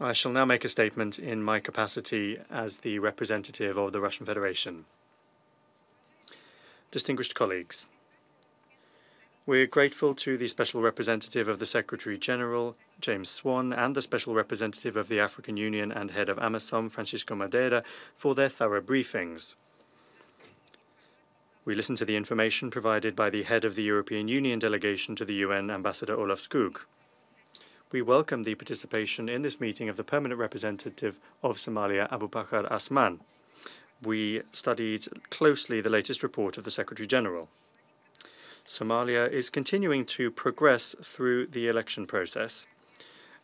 I shall now make a statement in my capacity as the representative of the Russian Federation. Distinguished colleagues, we're grateful to the Special Representative of the Secretary General, James Swan, and the Special Representative of the African Union and Head of AMISOM, Francisco Madeira, for their thorough briefings. We listened to the information provided by the head of the European Union delegation to the UN, Ambassador Olof Skoog. We welcome the participation in this meeting of the permanent representative of Somalia, Abubakar Osman. We studied closely the latest report of the Secretary General. Somalia is continuing to progress through the election process.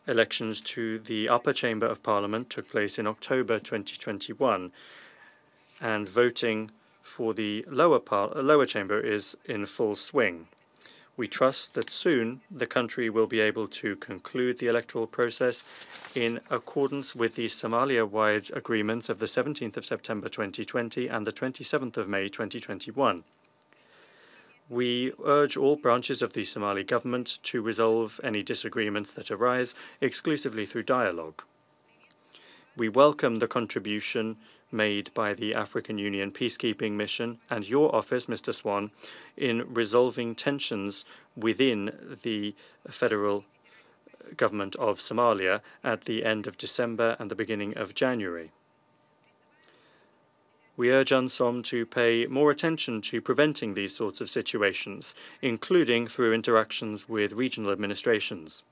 Elections to the upper chamber of parliament took place in October 2021, and voting for the lower, lower chamber is in full swing. We trust that soon the country will be able to conclude the electoral process in accordance with the Somalia-wide agreements of the 17th of September 2020 and the 27th of May 2021. We urge all branches of the Somali government to resolve any disagreements that arise exclusively through dialogue. We welcome the contribution made by the African Union peacekeeping mission and your office, Mr. Swan, in resolving tensions within the federal government of Somalia at the end of December and the beginning of January. We urge UNSOM to pay more attention to preventing these sorts of situations, including through interactions with regional administrations.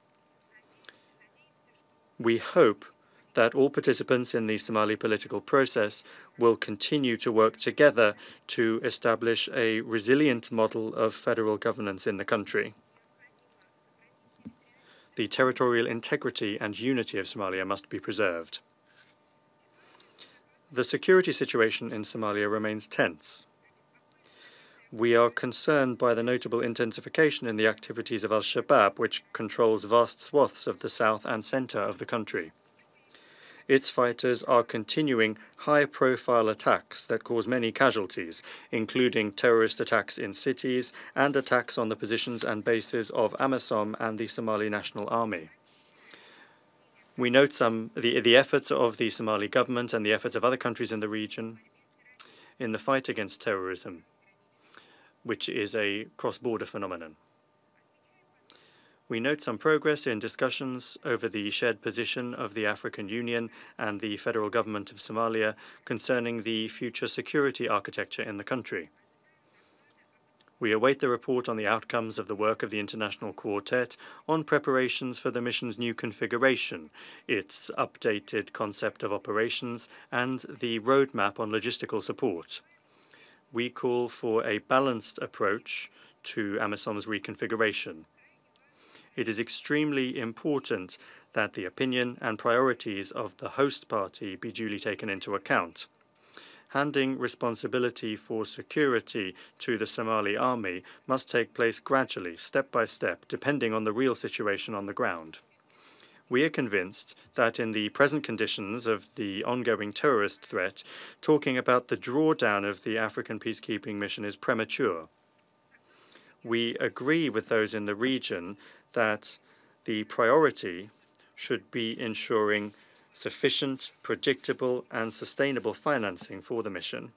We hope that all participants in the Somali political process will continue to work together to establish a resilient model of federal governance in the country. The territorial integrity and unity of Somalia must be preserved. The security situation in Somalia remains tense. We are concerned by the notable intensification in the activities of al-Shabaab, which controls vast swaths of the south and center of the country its fighters are continuing high-profile attacks that cause many casualties, including terrorist attacks in cities and attacks on the positions and bases of AMISOM and the Somali National Army. We note some the, the efforts of the Somali government and the efforts of other countries in the region in the fight against terrorism, which is a cross-border phenomenon. We note some progress in discussions over the shared position of the African Union and the federal government of Somalia concerning the future security architecture in the country. We await the report on the outcomes of the work of the International Quartet on preparations for the mission's new configuration, its updated concept of operations, and the roadmap on logistical support. We call for a balanced approach to AMISOM's reconfiguration it is extremely important that the opinion and priorities of the host party be duly taken into account. Handing responsibility for security to the Somali army must take place gradually, step by step, depending on the real situation on the ground. We are convinced that in the present conditions of the ongoing terrorist threat, talking about the drawdown of the African peacekeeping mission is premature. We agree with those in the region that the priority should be ensuring sufficient, predictable, and sustainable financing for the mission.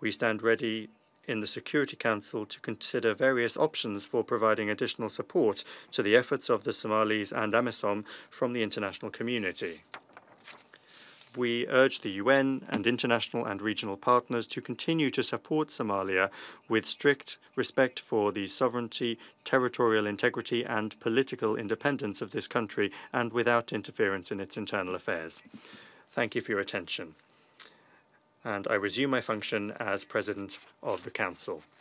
We stand ready in the Security Council to consider various options for providing additional support to the efforts of the Somalis and AMISOM from the international community we urge the UN and international and regional partners to continue to support Somalia with strict respect for the sovereignty, territorial integrity, and political independence of this country and without interference in its internal affairs. Thank you for your attention. And I resume my function as President of the Council.